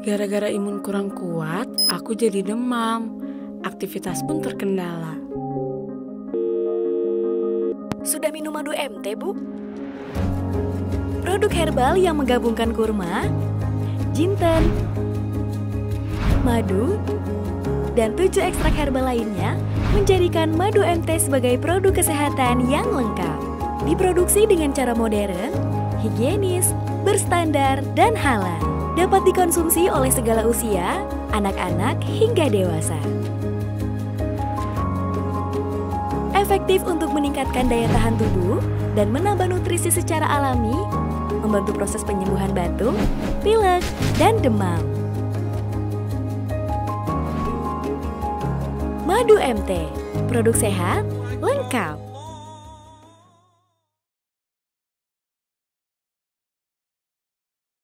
Gara-gara imun kurang kuat, aku jadi demam. Aktivitas pun terkendala. Sudah minum madu MT, Bu? Produk herbal yang menggabungkan kurma, jinten, madu, dan tujuh ekstrak herbal lainnya menjadikan madu MT sebagai produk kesehatan yang lengkap. Diproduksi dengan cara modern, higienis, berstandar, dan halal. Dapat dikonsumsi oleh segala usia, anak-anak hingga dewasa. Efektif untuk meningkatkan daya tahan tubuh dan menambah nutrisi secara alami, membantu proses penyembuhan batuk, pilek, dan demam. Madu MT, produk sehat, lengkap.